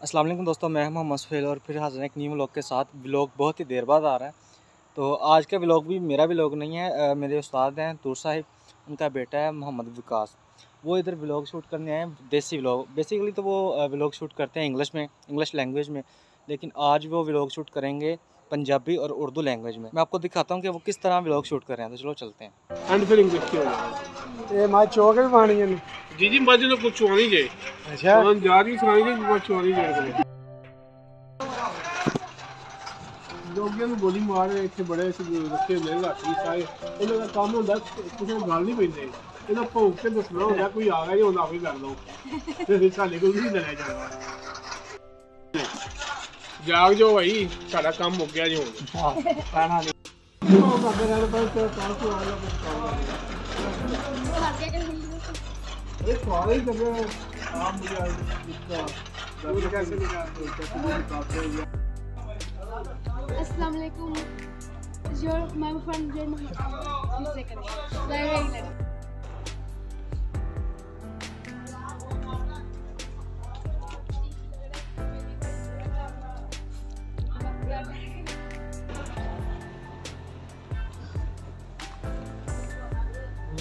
अस्सलाम वालेकुम दोस्तों, मैं मोहम्मद सुहेल और फिर हाजिर एक न्यू व्लॉग के साथ। व्लॉग बहुत ही देर बाद आ रहा है। तो आज का व्लॉग भी मेरा व्लॉग नहीं है मेरे उस्ताद हैं तूर साहिब, उनका बेटा है मोहम्मद विकास। वो इधर व्लॉग शूट करने आए हैं, देसी व्लॉग बेसिकली तो वो व्लॉग शूट करते हैं इंग्लिश में इंग्लिश लैंग्वेज में। लेकिन आज वो व्लॉग शूट करेंगे पंजाबी और उर्दू लैंग्वेज में मैं आपको दिखाता हूँ कि वो किस तरह व्लॉग शूट कर रहे हैं तो चलो चलते हैं ਐਂਡ ਫਿਲਿੰਗ ਦੇਖੀ ਹੋਣੀ ਇਹ ਮਾ ਚੋਕ ਵੀ ਪਾਣੀ ਨੇ ਜੀ ਜੀ ਮੱਝ ਨੂੰ ਕੁਛ ਚੁਆਣੀ ਜੇ ਅੱਛਾ ਹਾਂ ਜਾ ਰਹੀ ਸੁਣਾਈ ਜੇ ਕੁਛ ਚੁਆਣੀ ਜੇ ਕੋਲੇ ਲੋਕਾਂ ਨੂੰ ਗੋਲੀ ਮਾਰ ਇੱਥੇ ਬੜੇ ਸੀ ਰੱਖੇ ਹੁੰਦੇ ਨੇ ਰਾਤੀ ਸਾਰੇ ਇਹਨਾਂ ਦਾ ਕੰਮ ਹੁੰਦਾ ਕਿਸੇ ਨੂੰ ਗੱਲ ਨਹੀਂ ਪੈਂਦੇ ਇਹਨਾਂ ਭੌਂਕ ਕੇ ਦੱਸਣਾ ਹੁੰਦਾ ਕੋਈ ਆ ਗਿਆ ਜੀ ਹੁੰਦਾ ਆਪੇ ਕਰ ਲਓ ਤੇ ਸਾਡੇ ਕੋਲ ਨਹੀਂ ਲੜਿਆ ਜਾਂਦਾ ਜਾਗ ਜੋ ਭਾਈ ਸਾਡਾ ਕੰਮ ਮੁੱਕ ਗਿਆ ਜੀ ਹੁਣ ਹਾਂ ਪਾਣਾ ਨਹੀਂ ਉਹ ਬਾਬੇ ਨਾਲ ਪਰ ਤੇ ਕਾਹ ਕੋ ਆਇਆ ਇਹ ਸਾਰੇ ਹੀ ਕਰਦੇ ਆਮ ਮੁਝੇ इसका दूध कैसे निकालते हो कैसे निकालते हो Assalamu alaikum.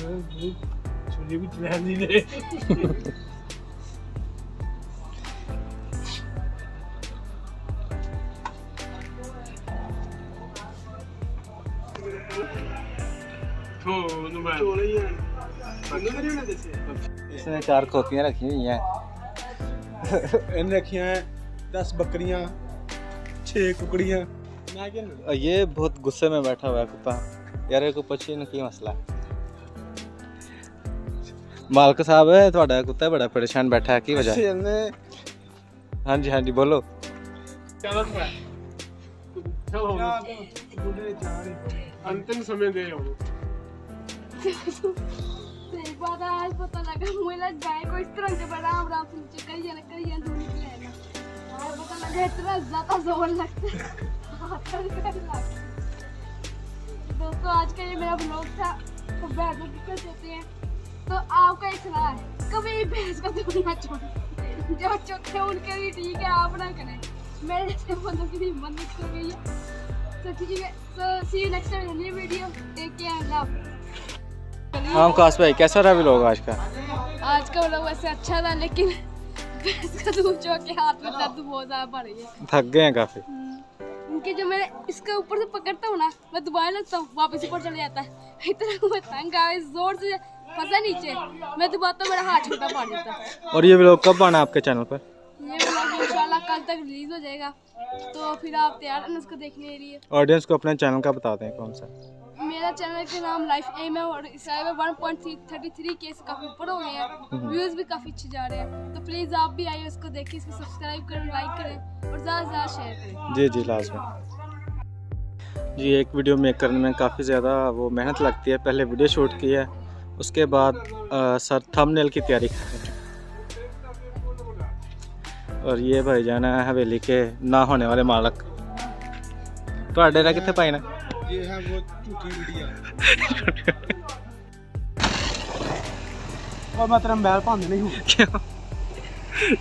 भी इसने चार खोतियाँ रखी हुई हैं। इन रखी हैं दस बकरियाँ छह कुकड़ियाँ। ये बहुत गुस्से में बैठा हुआ है कुत्ता। यार ये को पछी की मसला है? ਮਾਲਕ ਸਾਹਿਬ ਤੁਹਾਡਾ ਕੁੱਤਾ ਬੜਾ ਪਰੇਸ਼ਾਨ ਬੈਠਾ ਹੈ ਕੀ ਵਜ੍ਹਾ ਹੈ ने ਹਾਂਜੀ ਹਾਂਜੀ ਬੋਲੋ ਚਲੋ ਮੈਂ ਚਲੋ बुढ़े जा रहे ਅੰਤਿਮ ਸਮੇਂ ਦੇ ਹੁਣ सही बात है आज पता लगा मुझे गाय को इस तरह से बड़ा आम राम से नीचे करिए ना करिए दूर निकलेगा आज पता लगा इतना ज्यादा जोर लगता है हाथ पर कर लगा। दोस्तों आज का ये मेरा ब्लॉग था तो बैठो दिक्कत होती है तो आपका एक सलाह है। कभी भैंस का दूध ना छोड़ो जो चौथे उनके लिए ठीक है आप ना करें। मेरे जैसे बंदों की हिम्मत निकल गई है तो ठीक है तो see you next time new video take care love हाँ काश भाई कैसा रहा व्लॉग आज का? आज का व्लॉग वैसे अच्छा था लेकिन भैंस का दूध जो के हाथ में दर्द बहुत ज़्यादा बढ़ है थक गए हैं काफ़ी। उनके जो मैं इसके ऊपर से पकड़ता हूँ ना मैं दोबारा लगता हूँ वापस ऊपर चले जाता है। इतना मैं तंग आ ज़ोर से फंसा नीचे। मैं दबाता हूँ, मेरा हाथ छोटा जाता है और ये व्लॉग कब आना आपके चैनल पर? ये व्लॉग इंशाल्लाह कल तक रिलीज़ हो जाएगा। तो फिर आप तैयार हैं उसको देखने के लिए। ऑडियंस को अपने चैनल का बताते हैं कौन सा। मेरा चैनल का नाम लाइफ एम है और इस में वन पॉइंट थर्टी थ्री के काफ़ी ऊपर हो गए हैं। व्यूज़ भी काफ़ी अच्छे जा रहे हैं। तो प्लीज़ आप भी आइए उसको देखिए इसको सब्सक्राइब करें लाइक करें और ज़्यादा से ज़्यादा शेयर करें। जी जी लाजमी जी एक वीडियो मेक करने में काफ़ी ज़्यादा वो मेहनत लगती है। पहले वीडियो शूट की है। उसके बाद आ, सर थंबनेल की तैयारी कर रहे हैं। और ये भाई जाना है हवेली के ना होने वाले मालक। तो डेरा कितने पाई ना? ये है वो और मैं तेरा बैल पाने नहीं हूँ।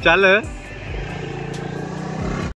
चल।